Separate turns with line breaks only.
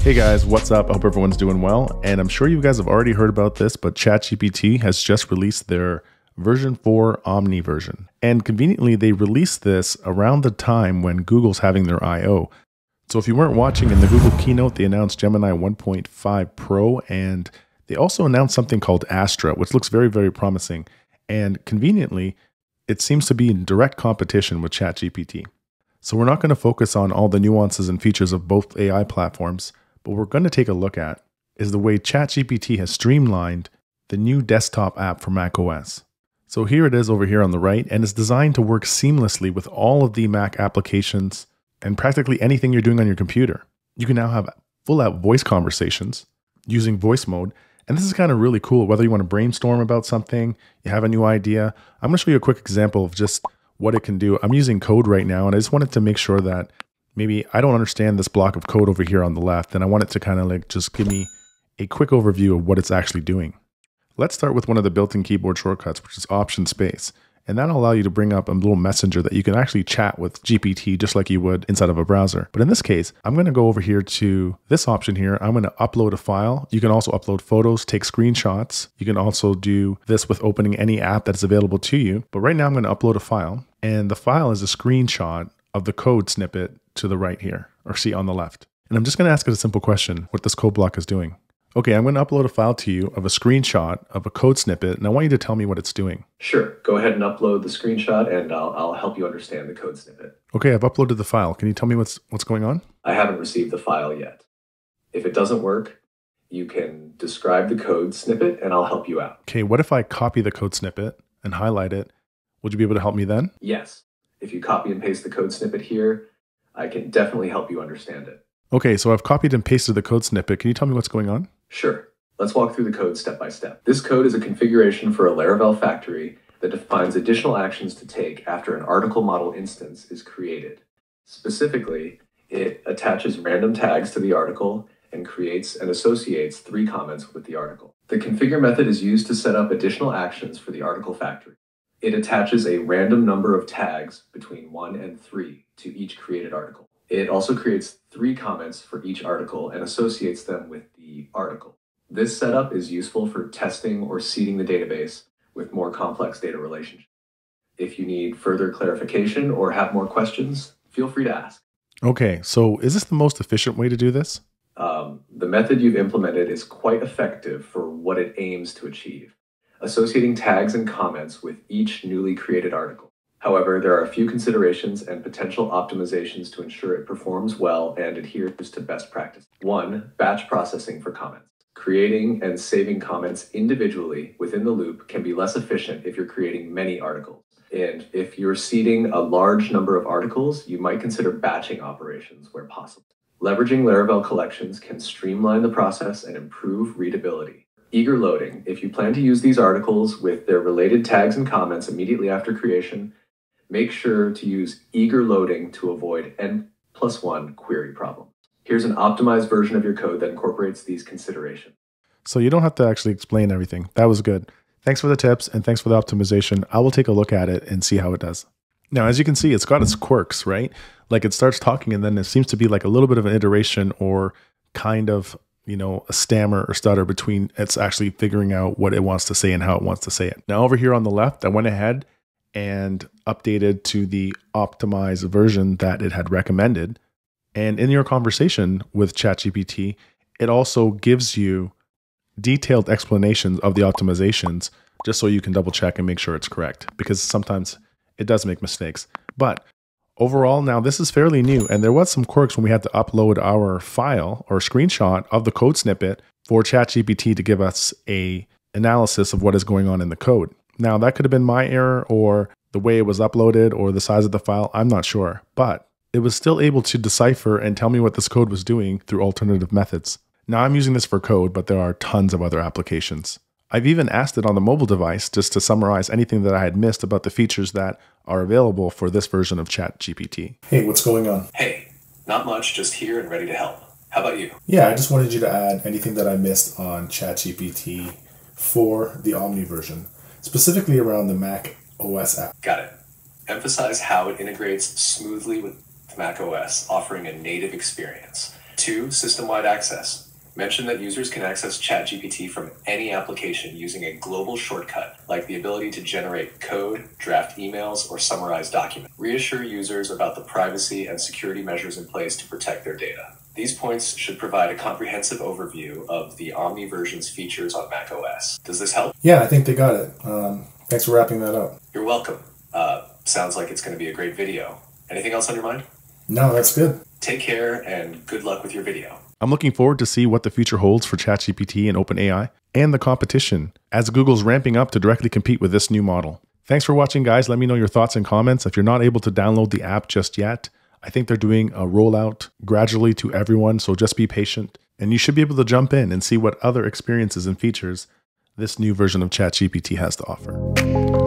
Hey guys, what's up? I hope everyone's doing well. And I'm sure you guys have already heard about this, but ChatGPT has just released their version 4 Omni version. And conveniently, they released this around the time when Google's having their I.O. So if you weren't watching in the Google keynote, they announced Gemini 1.5 Pro and they also announced something called Astra, which looks very, very promising. And conveniently, it seems to be in direct competition with ChatGPT. So we're not going to focus on all the nuances and features of both AI platforms, but we're going to take a look at is the way ChatGPT has streamlined the new desktop app for macOS. So here it is over here on the right, and it's designed to work seamlessly with all of the Mac applications and practically anything you're doing on your computer. You can now have full out voice conversations using voice mode. And this is kind of really cool, whether you want to brainstorm about something, you have a new idea. I'm going to show you a quick example of just what it can do. I'm using code right now, and I just wanted to make sure that maybe I don't understand this block of code over here on the left, and I want it to kind of like just give me a quick overview of what it's actually doing. Let's start with one of the built-in keyboard shortcuts, which is Option Space. And that'll allow you to bring up a little messenger that you can actually chat with GPT just like you would inside of a browser. But in this case, I'm going to go over here to this option here. I'm going to upload a file. You can also upload photos, take screenshots. You can also do this with opening any app that is available to you. But right now I'm going to upload a file and the file is a screenshot of the code snippet to the right here or see on the left. And I'm just going to ask it a simple question, what this code block is doing. Okay, I'm going to upload a file to you of a screenshot of a code snippet, and I want you to tell me what it's doing.
Sure. Go ahead and upload the screenshot, and I'll, I'll help you understand the code snippet.
Okay, I've uploaded the file. Can you tell me what's what's going on?
I haven't received the file yet. If it doesn't work, you can describe the code snippet, and I'll help you out.
Okay, what if I copy the code snippet and highlight it? Would you be able to help me then?
Yes. If you copy and paste the code snippet here, I can definitely help you understand it.
Okay, so I've copied and pasted the code snippet. Can you tell me what's going on?
Sure. Let's walk through the code step by step. This code is a configuration for a Laravel factory that defines additional actions to take after an article model instance is created. Specifically, it attaches random tags to the article and creates and associates three comments with the article. The configure method is used to set up additional actions for the article factory. It attaches a random number of tags between 1 and 3 to each created article. It also creates three comments for each article and associates them with the article. This setup is useful for testing or seeding the database with more complex data relationships. If you need further clarification or have more questions, feel free to ask.
Okay, so is this the most efficient way to do this?
Um, the method you've implemented is quite effective for what it aims to achieve, associating tags and comments with each newly created article. However, there are a few considerations and potential optimizations to ensure it performs well and adheres to best practice. One, batch processing for comments. Creating and saving comments individually within the loop can be less efficient if you're creating many articles. And if you're seeding a large number of articles, you might consider batching operations where possible. Leveraging Laravel collections can streamline the process and improve readability. Eager loading. If you plan to use these articles with their related tags and comments immediately after creation, make sure to use eager loading to avoid n plus one query problem. Here's an optimized version of your code that incorporates these considerations.
So you don't have to actually explain everything. That was good. Thanks for the tips and thanks for the optimization. I will take a look at it and see how it does. Now, as you can see, it's got its quirks, right? Like it starts talking and then it seems to be like a little bit of an iteration or kind of, you know, a stammer or stutter between it's actually figuring out what it wants to say and how it wants to say it. Now, over here on the left, I went ahead and updated to the optimized version that it had recommended. And in your conversation with ChatGPT, it also gives you detailed explanations of the optimizations just so you can double check and make sure it's correct because sometimes it does make mistakes. But overall, now this is fairly new and there was some quirks when we had to upload our file or screenshot of the code snippet for ChatGPT to give us a analysis of what is going on in the code. Now that could have been my error or the way it was uploaded or the size of the file, I'm not sure. But it was still able to decipher and tell me what this code was doing through alternative methods. Now I'm using this for code, but there are tons of other applications. I've even asked it on the mobile device just to summarize anything that I had missed about the features that are available for this version of ChatGPT.
Hey, what's going on?
Hey, not much, just here and ready to help. How about you?
Yeah, I just wanted you to add anything that I missed on ChatGPT for the Omni version, specifically around the Mac OS app.
Got it. Emphasize how it integrates smoothly with Mac OS, offering a native experience. 2. System wide access. Mention that users can access ChatGPT from any application using a global shortcut, like the ability to generate code, draft emails, or summarize documents. Reassure users about the privacy and security measures in place to protect their data. These points should provide a comprehensive overview of the Omni version's features on macOS. Does this help?
Yeah, I think they got it. Um, thanks for wrapping that up.
You're welcome. Uh, sounds like it's going to be a great video. Anything else on your mind?
No, that's good.
Take care and good luck with your video.
I'm looking forward to see what the future holds for ChatGPT and OpenAI and the competition as Google's ramping up to directly compete with this new model. Thanks for watching, guys. Let me know your thoughts and comments. If you're not able to download the app just yet, I think they're doing a rollout gradually to everyone, so just be patient. And you should be able to jump in and see what other experiences and features this new version of ChatGPT has to offer.